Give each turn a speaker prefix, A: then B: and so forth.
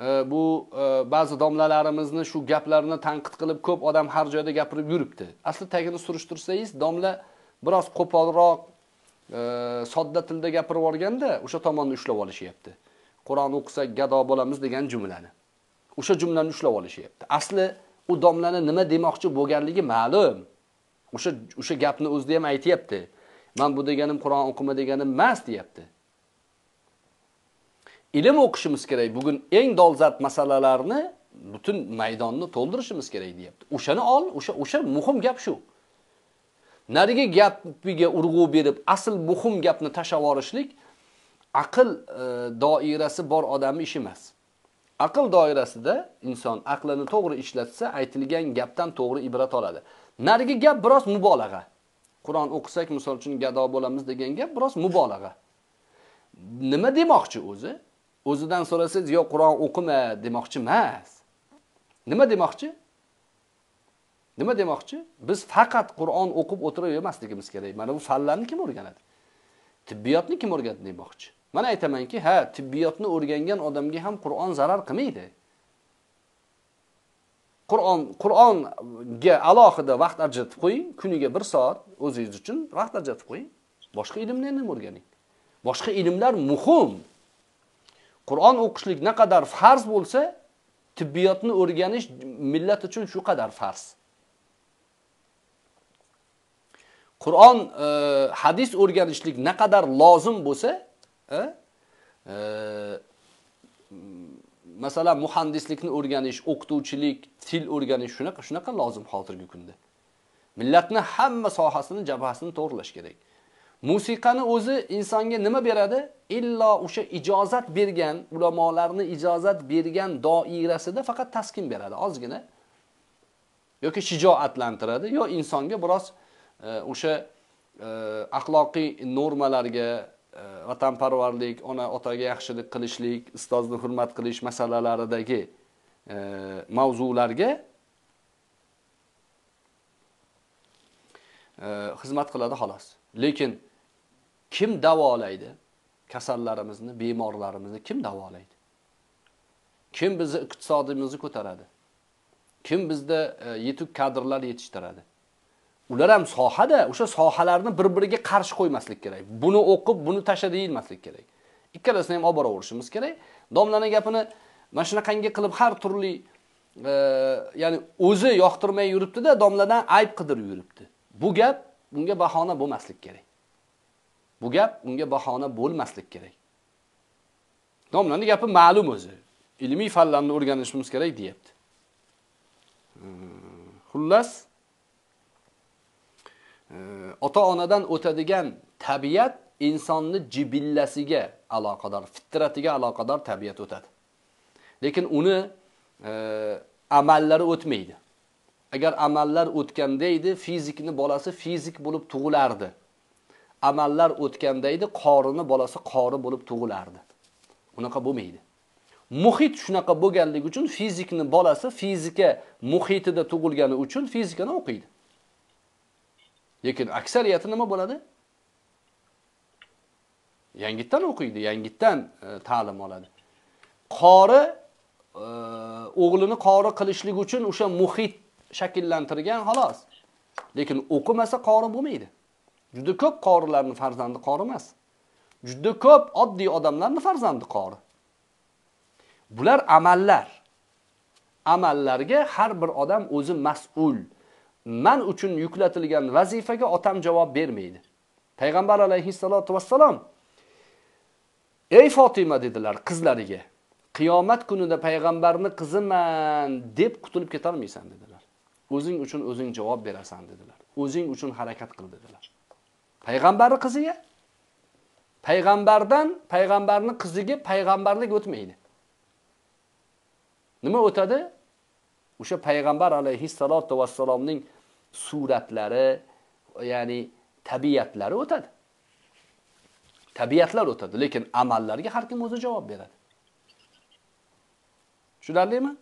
A: bu e, ba'zi domlalarimizni shu gaplarini tanqid qilib ko'p odam har joyda gapirib yuribdi. Asli tagini surishtirsangiz domla biroz qo'polroq e, sodda tilda gapirib yuborganda o'sha tomonni ushlab olishyapti. Qur'on o'qisak gado bo'lamiz degan jumlani. O'sha jumlani ushlab olishyapti. Asli u domlani nima demoqchi bo'lganligi ma'lum. O'sha o'sha gapni o'zida ham aytyapti. Man bu deganim qur'on o'qima deganim emas deyapti. Ilm o'qishimiz kerak. Bugun eng dolzarb masalalarni butun maydonni to'ldirishimiz kerak deyapti. O'shani ol o'sha o'sha muhim gap shu. Narigi gapiga urg'u berib asl muhim gapni tashlab yuborishlik aql e, doirasi bor odamni ishi emas. Aql doirasida inson aqlini to'g'ri ishlatsa aytilgan gapdan to'g'ri ibrat oladi. Narigi gap biroz mubolag'a. Qur'on o'qisak misol uchun gado bo'lamiz degan gap biroz mubolag'a. Nima demoqchi o'zi? O'zidan so'rasangiz yo qur'on o'qima demoqchi emas nima demoqchi? Nima demoqchi? Biz faqat qur'on o'qib o'tiravermasligimiz kerak. Mana bu fanlarni kim o'rganadi? Tibbiyotni kim o'rganadi demoqchi? Mana aytamanki ha tibbiyotni o'rgangan odamga ham qur'on zarar qilmaydi. Qur'on qur'onga alohida vaqt ajratib qo'ying kuniga bir soat o'zingiz uchun vaqt ajratib qo'ying. Boshqa ilmlarni ham o'rganing. Boshqa ilmlar muhim. Qur'on o'qishlik naqadar farz bo'lsa tibbiyotni o'rganish millat uchun shu qadar farz. Qur'on e, hadis o'rganishlik naqadar lozim bo'lsa e, e, masalan muhandislikni o'rganish o'qituvchilik til o'rganish shunaqa shunaqa lozim hozirgi kunda. Millatni hamma sohasini jabhasini to'g'irlash kerak. Musiqani o'zi insonga nima beradi? Illo o'sha ijozat bergan ulamolarni ijozat bergan doirasida faqat taskin beradi ozgina. Yoki shijoatlantiradi yo insonga biroz e, o'sha e, axloqiy normalarga e, vatanparvarlik ona otaga yaxshilik qilishlik ustozni hurmat qilish masalalaridagi e, mavzularga e, xizmat qiladi xolos. Lekin kim davolaydi? Kasallarimizni bemorlarimizni kim davolaydi? Kim bizni iqtisodimizni ko'taradi? Kim bizda e, yetuk kadrlar yetishtiradi? Ular ham sohada o'sha sohalarni bir biriga qarshi qo'ymaslik kerak. Buni o'qib buni tashladi deyilmaslik kerak. Ikkalasini ham olib boraverishimiz kerak. Domlani gapini mana shunaqangi qilib har turli e, ya'ni o'zi yoqtirmay yuribdida domladan ayb qidirib yuribdi. Bu gap bunga bahona bo'lmaslik kerak. Bu gap unga bahona bo'lmaslik kerak. Domlani gapi ma'lum o'zi. Ilmiy fanlarni o'rganishimiz kerak deyapti. Hmm, xullas e, ota onadan o'tadigan tabiat insonni jibillasiga aloqador fitratiga aloqador tabiat o'tadi. Lekin uni e, amallari o'tmaydi. Agar amallar o'tganda edi fizikni bolasi fizik bo'lib tug'ilardi. Amallar o'tganda edi qorini bolasi qori bo'lib tug'ilardi. Unaqa bo'lmaydi. Muhit shunaqa bo'lganligi uchun fizikni bolasi fizika muhitida tug'ilgani uchun fizikani o'qiydi. Lekin aksariyati nima bo'ladi? Yangitdan o'qiydi yangitdan e, ta'lim oladi. Qori e, o'g'lini qori qilishlik uchun o'sha muhit shakllantirgan xolos. Lekin o'qimasa qori bo'lmaydi. Juda ko'p qorilarni farzandi qori emas. Juda ko'p oddiy odamlarni farzandi qori. Bular amallar. Amallarga har bir odam o'zi mas'ul. Man uchun yuklatilgan vazifaga otam javob bermaydi. Payg'ambar alayhissalotu vassalom ey fotima dedilar qizlariga. Qiyomat kunida payg'ambarni qiziman deb qutulib ketolmaysan dedilar. O'zing uchun o'zing javob berasan dedilar. O'zing uchun harakat qil dedilar. Payg'ambarni qiziga. Payg'ambardan payg'ambarni qiziga payg'ambarlik o'tmaydi. Nima o'tadi? O'sha payg'ambar alayhissalotu vassalomning suratlari ya'ni tabiatlari o'tadi. Tabiatlar o'tadi lekin amallarga har kim o'zi javob beradi. Tushunarlimi?